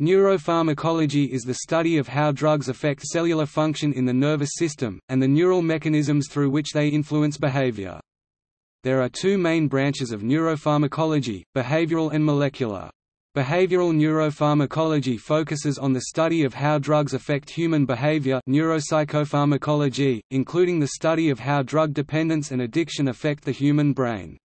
Neuropharmacology is the study of how drugs affect cellular function in the nervous system, and the neural mechanisms through which they influence behavior. There are two main branches of neuropharmacology, behavioral and molecular. Behavioral neuropharmacology focuses on the study of how drugs affect human behavior neuropsychopharmacology, including the study of how drug dependence and addiction affect the human brain.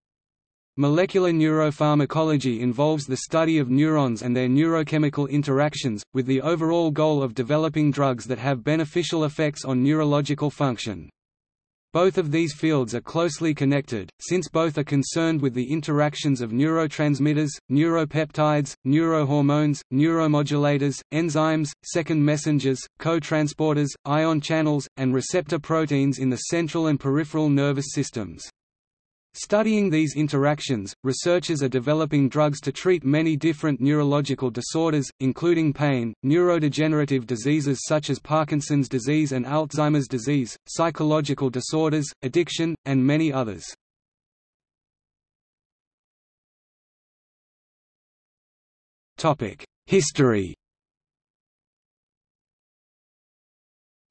Molecular neuropharmacology involves the study of neurons and their neurochemical interactions, with the overall goal of developing drugs that have beneficial effects on neurological function. Both of these fields are closely connected, since both are concerned with the interactions of neurotransmitters, neuropeptides, neurohormones, neuromodulators, enzymes, second messengers, co-transporters, ion channels, and receptor proteins in the central and peripheral nervous systems. Studying these interactions, researchers are developing drugs to treat many different neurological disorders, including pain, neurodegenerative diseases such as Parkinson's disease and Alzheimer's disease, psychological disorders, addiction, and many others. History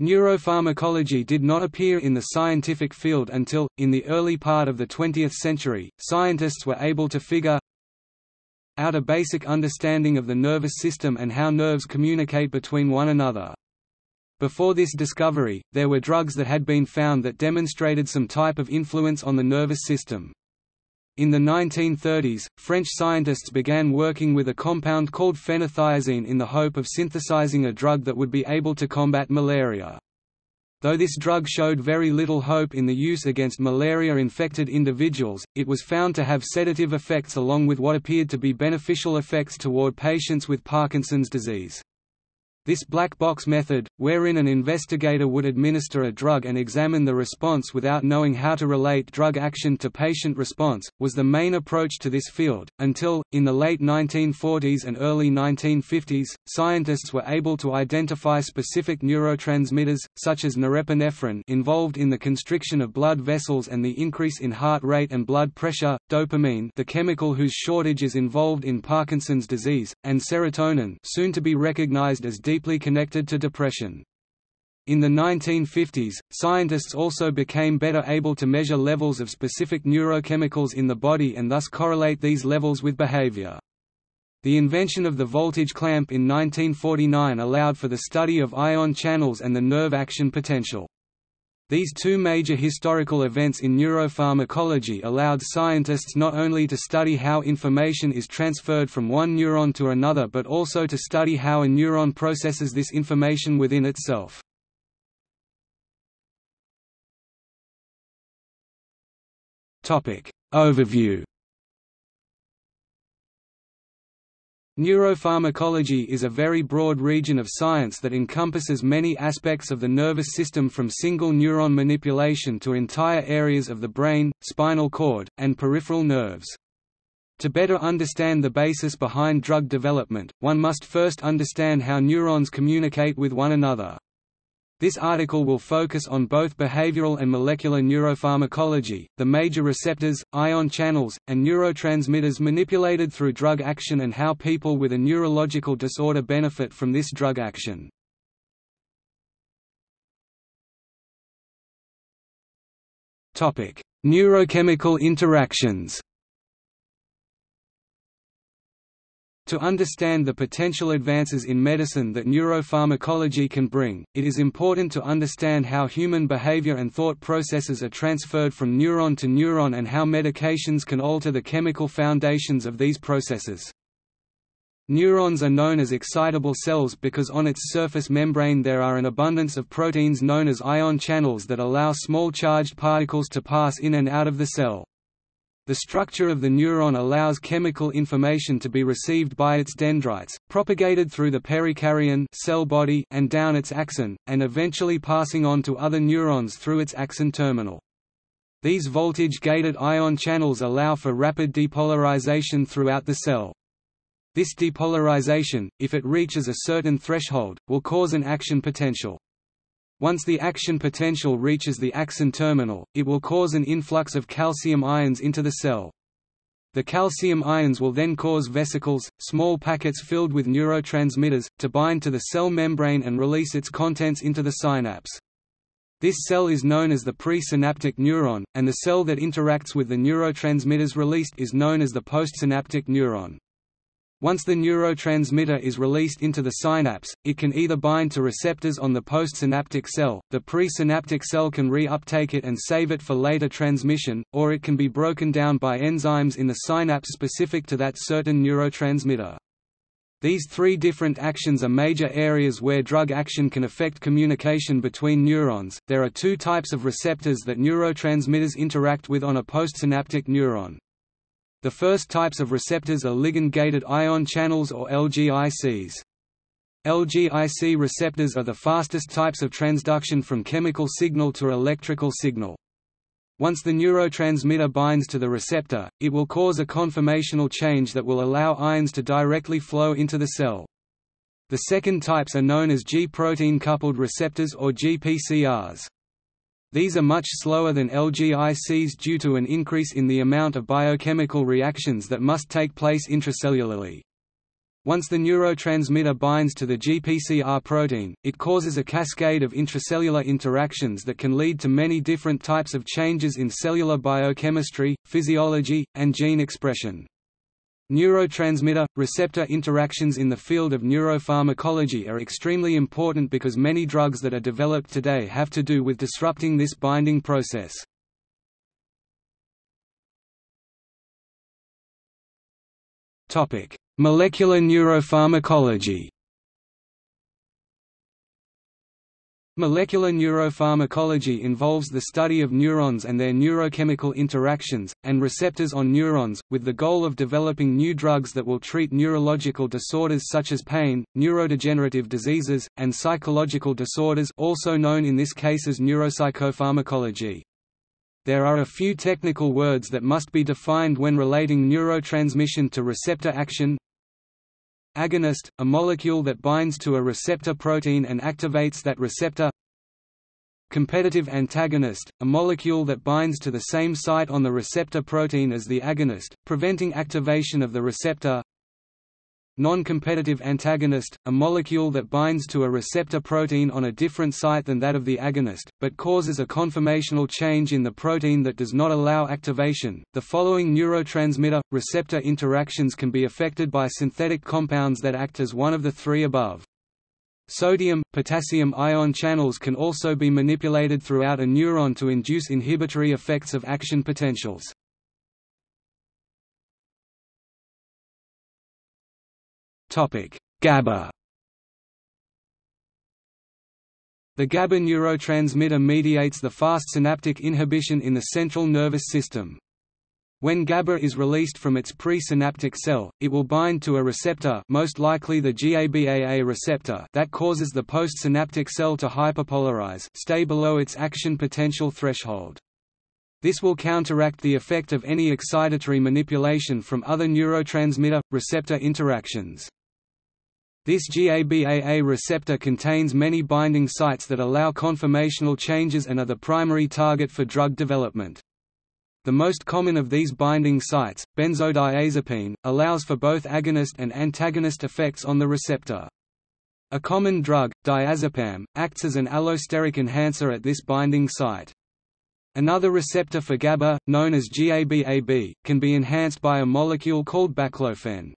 Neuropharmacology did not appear in the scientific field until, in the early part of the 20th century, scientists were able to figure out a basic understanding of the nervous system and how nerves communicate between one another. Before this discovery, there were drugs that had been found that demonstrated some type of influence on the nervous system. In the 1930s, French scientists began working with a compound called phenothiazine in the hope of synthesizing a drug that would be able to combat malaria. Though this drug showed very little hope in the use against malaria-infected individuals, it was found to have sedative effects along with what appeared to be beneficial effects toward patients with Parkinson's disease. This black box method, wherein an investigator would administer a drug and examine the response without knowing how to relate drug action to patient response, was the main approach to this field, until, in the late 1940s and early 1950s, scientists were able to identify specific neurotransmitters, such as norepinephrine involved in the constriction of blood vessels and the increase in heart rate and blood pressure, dopamine the chemical whose shortage is involved in Parkinson's disease, and serotonin soon to be recognized as deeply connected to depression. In the 1950s, scientists also became better able to measure levels of specific neurochemicals in the body and thus correlate these levels with behavior. The invention of the voltage clamp in 1949 allowed for the study of ion channels and the nerve action potential. These two major historical events in neuropharmacology allowed scientists not only to study how information is transferred from one neuron to another but also to study how a neuron processes this information within itself. Overview Neuropharmacology is a very broad region of science that encompasses many aspects of the nervous system from single neuron manipulation to entire areas of the brain, spinal cord, and peripheral nerves. To better understand the basis behind drug development, one must first understand how neurons communicate with one another. This article will focus on both behavioral and molecular neuropharmacology, the major receptors, ion channels, and neurotransmitters manipulated through drug action and how people with a neurological disorder benefit from this drug action. Neurochemical interactions To understand the potential advances in medicine that neuropharmacology can bring, it is important to understand how human behavior and thought processes are transferred from neuron to neuron and how medications can alter the chemical foundations of these processes. Neurons are known as excitable cells because on its surface membrane there are an abundance of proteins known as ion channels that allow small charged particles to pass in and out of the cell. The structure of the neuron allows chemical information to be received by its dendrites, propagated through the perikaryon cell body and down its axon, and eventually passing on to other neurons through its axon terminal. These voltage-gated ion channels allow for rapid depolarization throughout the cell. This depolarization, if it reaches a certain threshold, will cause an action potential. Once the action potential reaches the axon terminal, it will cause an influx of calcium ions into the cell. The calcium ions will then cause vesicles, small packets filled with neurotransmitters, to bind to the cell membrane and release its contents into the synapse. This cell is known as the presynaptic neuron, and the cell that interacts with the neurotransmitters released is known as the postsynaptic neuron. Once the neurotransmitter is released into the synapse, it can either bind to receptors on the postsynaptic cell, the presynaptic cell can re-uptake it and save it for later transmission, or it can be broken down by enzymes in the synapse specific to that certain neurotransmitter. These three different actions are major areas where drug action can affect communication between neurons. There are two types of receptors that neurotransmitters interact with on a postsynaptic neuron. The first types of receptors are ligand-gated ion channels or LGICs. LGIC receptors are the fastest types of transduction from chemical signal to electrical signal. Once the neurotransmitter binds to the receptor, it will cause a conformational change that will allow ions to directly flow into the cell. The second types are known as G-protein coupled receptors or GPCRs. These are much slower than LGICs due to an increase in the amount of biochemical reactions that must take place intracellularly. Once the neurotransmitter binds to the GPCR protein, it causes a cascade of intracellular interactions that can lead to many different types of changes in cellular biochemistry, physiology, and gene expression. Neurotransmitter – receptor interactions in the field of neuropharmacology are extremely important because many drugs that are developed today have to do with disrupting this binding process. Molecular neuropharmacology Molecular neuropharmacology involves the study of neurons and their neurochemical interactions, and receptors on neurons, with the goal of developing new drugs that will treat neurological disorders such as pain, neurodegenerative diseases, and psychological disorders also known in this case as neuropsychopharmacology. There are a few technical words that must be defined when relating neurotransmission to receptor action Agonist, a molecule that binds to a receptor protein and activates that receptor. Competitive antagonist, a molecule that binds to the same site on the receptor protein as the agonist, preventing activation of the receptor Non-competitive antagonist, a molecule that binds to a receptor protein on a different site than that of the agonist, but causes a conformational change in the protein that does not allow activation. The following neurotransmitter receptor interactions can be affected by synthetic compounds that act as one of the three above. Sodium, potassium ion channels can also be manipulated throughout a neuron to induce inhibitory effects of action potentials. GABA The GABA neurotransmitter mediates the fast synaptic inhibition in the central nervous system. When GABA is released from its presynaptic cell, it will bind to a receptor most likely the GABAA receptor that causes the postsynaptic cell to hyperpolarize stay below its action potential threshold. This will counteract the effect of any excitatory manipulation from other neurotransmitter-receptor interactions. This GABAA receptor contains many binding sites that allow conformational changes and are the primary target for drug development. The most common of these binding sites, benzodiazepine, allows for both agonist and antagonist effects on the receptor. A common drug, diazepam, acts as an allosteric enhancer at this binding site. Another receptor for GABA, known as GABAB, can be enhanced by a molecule called baclofen.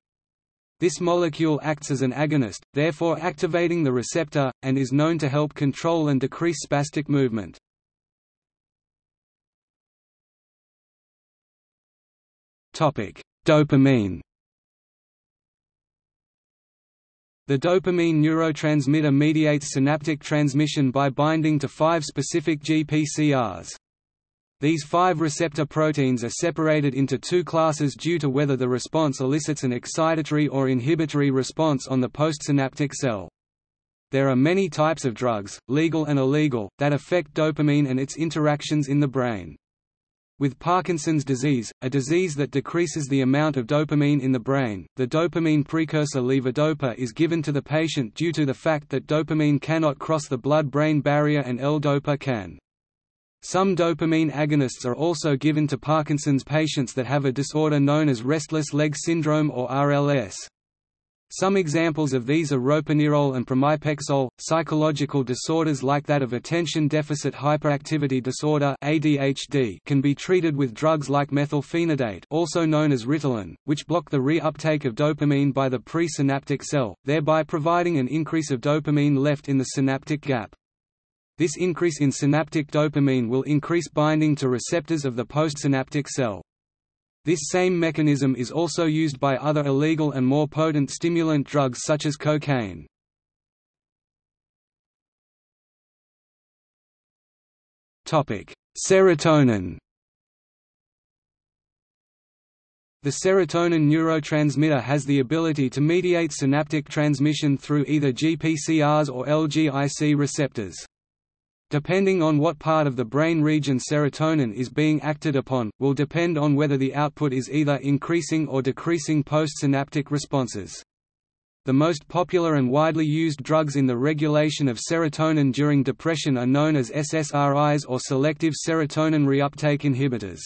This molecule acts as an agonist, therefore activating the receptor, and is known to help control and decrease spastic movement. Dopamine The dopamine neurotransmitter mediates synaptic transmission by binding to five specific GPCRs. These five receptor proteins are separated into two classes due to whether the response elicits an excitatory or inhibitory response on the postsynaptic cell. There are many types of drugs, legal and illegal, that affect dopamine and its interactions in the brain. With Parkinson's disease, a disease that decreases the amount of dopamine in the brain, the dopamine precursor levodopa is given to the patient due to the fact that dopamine cannot cross the blood-brain barrier and L-dopa can. Some dopamine agonists are also given to Parkinson's patients that have a disorder known as restless leg syndrome or RLS. Some examples of these are ropinirole and pramipexole. Psychological disorders like that of attention deficit hyperactivity disorder (ADHD) can be treated with drugs like methylphenidate, also known as Ritalin, which block the reuptake of dopamine by the presynaptic cell, thereby providing an increase of dopamine left in the synaptic gap. This increase in synaptic dopamine will increase binding to receptors of the postsynaptic cell. This same mechanism is also used by other illegal and more potent stimulant drugs such as cocaine. Serotonin The serotonin neurotransmitter has the ability to mediate synaptic transmission through either GPCRs or LGIC receptors. Depending on what part of the brain region serotonin is being acted upon, will depend on whether the output is either increasing or decreasing postsynaptic responses. The most popular and widely used drugs in the regulation of serotonin during depression are known as SSRIs or selective serotonin reuptake inhibitors.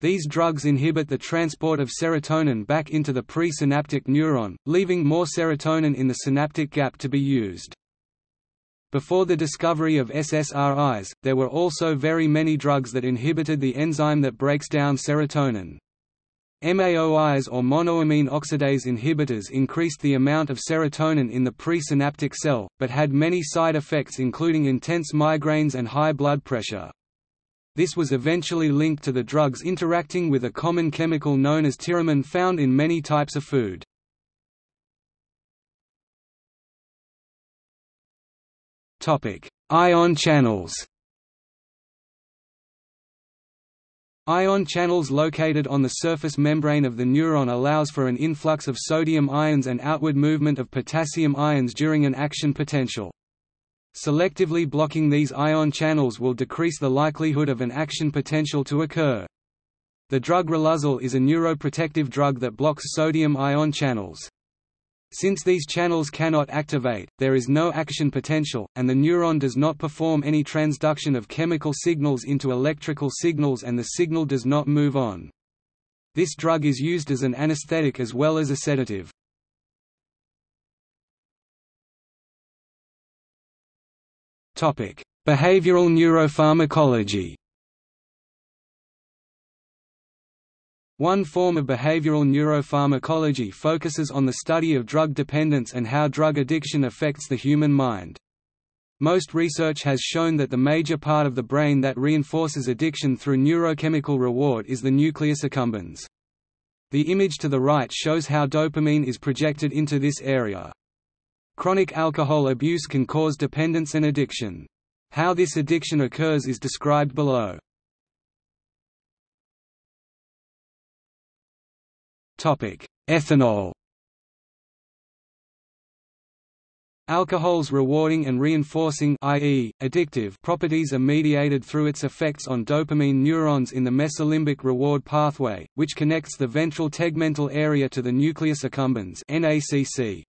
These drugs inhibit the transport of serotonin back into the presynaptic neuron, leaving more serotonin in the synaptic gap to be used. Before the discovery of SSRIs, there were also very many drugs that inhibited the enzyme that breaks down serotonin. MAOIs or monoamine oxidase inhibitors increased the amount of serotonin in the presynaptic cell, but had many side effects including intense migraines and high blood pressure. This was eventually linked to the drugs interacting with a common chemical known as tyramine found in many types of food. Ion channels. Ion channels located on the surface membrane of the neuron allows for an influx of sodium ions and outward movement of potassium ions during an action potential. Selectively blocking these ion channels will decrease the likelihood of an action potential to occur. The drug Riluzole is a neuroprotective drug that blocks sodium ion channels. Since these channels cannot activate, there is no action potential, and the neuron does not perform any transduction of chemical signals into electrical signals and the signal does not move on. This drug is used as an anesthetic as well as a sedative. Behavioral neuropharmacology One form of behavioral neuropharmacology focuses on the study of drug dependence and how drug addiction affects the human mind. Most research has shown that the major part of the brain that reinforces addiction through neurochemical reward is the nucleus accumbens. The image to the right shows how dopamine is projected into this area. Chronic alcohol abuse can cause dependence and addiction. How this addiction occurs is described below. Ethanol Alcohol's rewarding and reinforcing i.e., addictive properties are mediated through its effects on dopamine neurons in the mesolimbic reward pathway, which connects the ventral tegmental area to the nucleus accumbens NACC.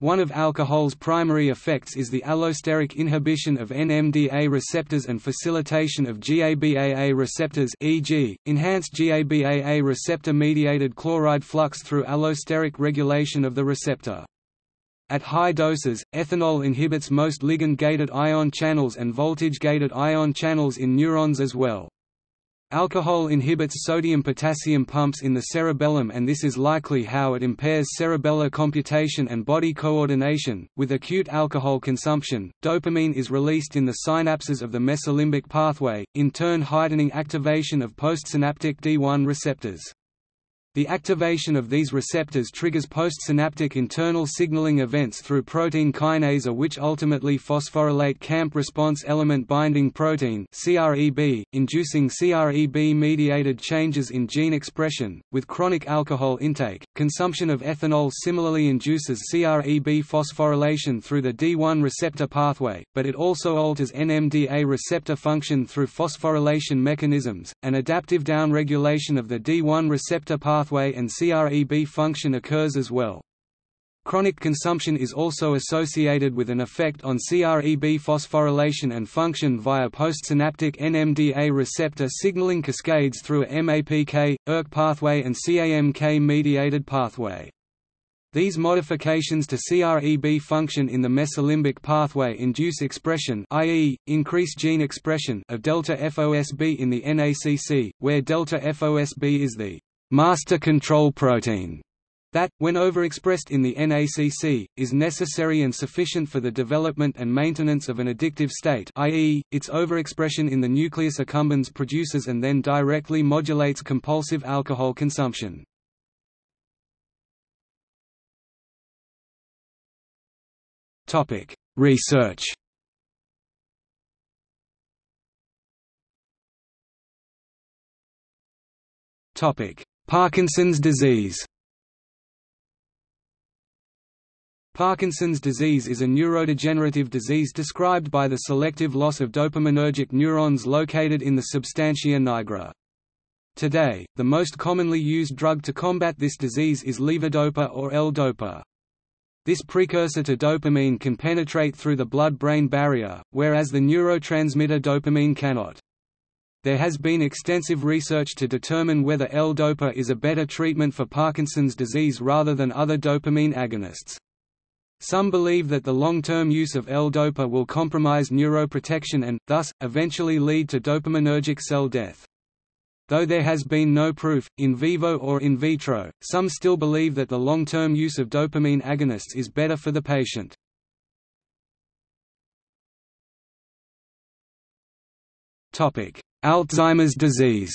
One of alcohol's primary effects is the allosteric inhibition of NMDA receptors and facilitation of GABAA receptors e.g., enhanced GABAA receptor-mediated chloride flux through allosteric regulation of the receptor. At high doses, ethanol inhibits most ligand-gated ion channels and voltage-gated ion channels in neurons as well. Alcohol inhibits sodium-potassium pumps in the cerebellum and this is likely how it impairs cerebellar computation and body coordination. With acute alcohol consumption, dopamine is released in the synapses of the mesolimbic pathway, in turn heightening activation of postsynaptic D1 receptors. The activation of these receptors triggers postsynaptic internal signaling events through protein kinase which ultimately phosphorylate CAMP response element binding protein (CREB), inducing CREB-mediated changes in gene expression. With chronic alcohol intake, consumption of ethanol similarly induces CREB phosphorylation through the D1 receptor pathway, but it also alters NMDA receptor function through phosphorylation mechanisms. An adaptive downregulation of the D1 receptor pathway pathway and CREB function occurs as well. Chronic consumption is also associated with an effect on CREB phosphorylation and function via postsynaptic NMDA receptor signaling cascades through a MAPK, ERK pathway and CAMK-mediated pathway. These modifications to CREB function in the mesolimbic pathway induce expression i.e., increase gene expression of delta FOSB in the NACC, where delta FOSB is the master control protein that, when overexpressed in the NACC, is necessary and sufficient for the development and maintenance of an addictive state i.e., its overexpression in the nucleus accumbens produces and then directly modulates compulsive alcohol consumption. Research Parkinson's disease Parkinson's disease is a neurodegenerative disease described by the selective loss of dopaminergic neurons located in the substantia nigra. Today, the most commonly used drug to combat this disease is levodopa or L-dopa. This precursor to dopamine can penetrate through the blood-brain barrier, whereas the neurotransmitter dopamine cannot. There has been extensive research to determine whether L-dopa is a better treatment for Parkinson's disease rather than other dopamine agonists. Some believe that the long-term use of L-DOPA will compromise neuroprotection and, thus, eventually lead to dopaminergic cell death. Though there has been no proof, in vivo or in vitro, some still believe that the long-term use of dopamine agonists is better for the patient. Alzheimer's disease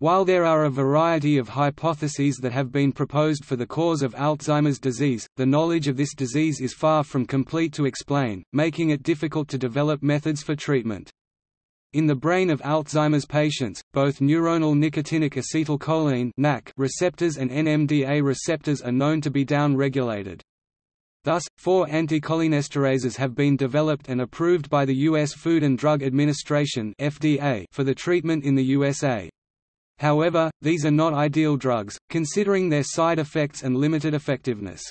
While there are a variety of hypotheses that have been proposed for the cause of Alzheimer's disease, the knowledge of this disease is far from complete to explain, making it difficult to develop methods for treatment. In the brain of Alzheimer's patients, both neuronal nicotinic acetylcholine receptors and NMDA receptors are known to be down-regulated. Thus, four anticholinesterases have been developed and approved by the U.S. Food and Drug Administration for the treatment in the USA. However, these are not ideal drugs, considering their side effects and limited effectiveness.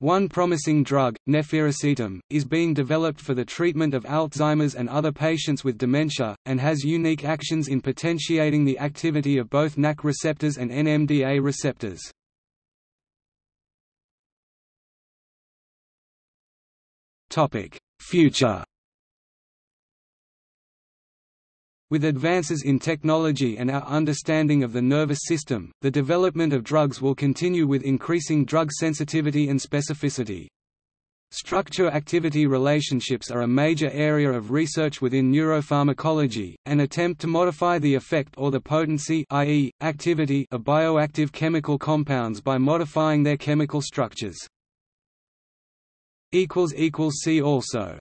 One promising drug, nefiracetam, is being developed for the treatment of Alzheimer's and other patients with dementia, and has unique actions in potentiating the activity of both NAC receptors and NMDA receptors. Future With advances in technology and our understanding of the nervous system, the development of drugs will continue with increasing drug sensitivity and specificity. Structure-activity relationships are a major area of research within neuropharmacology, an attempt to modify the effect or the potency i.e., activity of bioactive chemical compounds by modifying their chemical structures. See also